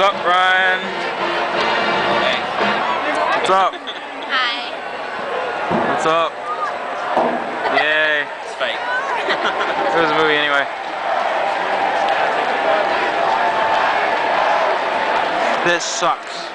What's up, Ryan? What's up? Hi. What's up? Yay. It's fake. It was a movie anyway. This sucks.